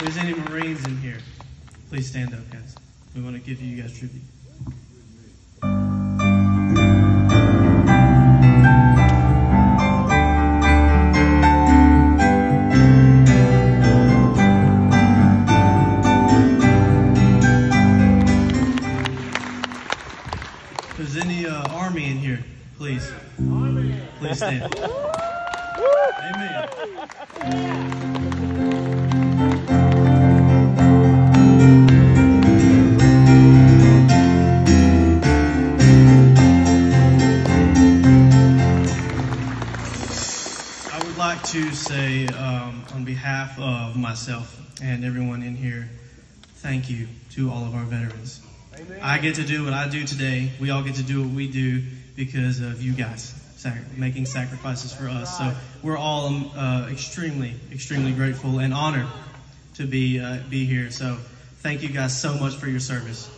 there's any Marines in here, please stand up, guys. We want to give you guys tribute. If there's any uh, Army in here, please. Please stand. Amen. Like to say, um, on behalf of myself and everyone in here, thank you to all of our veterans. I get to do what I do today. We all get to do what we do because of you guys sac- making sacrifices for us. So we're all um, uh, extremely, extremely grateful and honored to be uh, be here. So thank you guys so much for your service.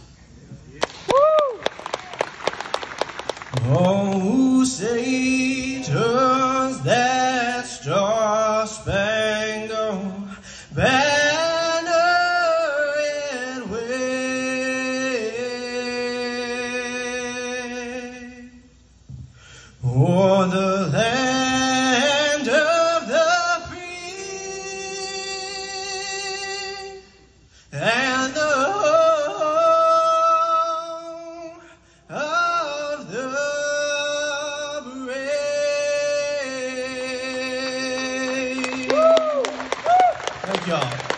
Oh, Satan's that star spangled banner and wave o'er the Thank y'all.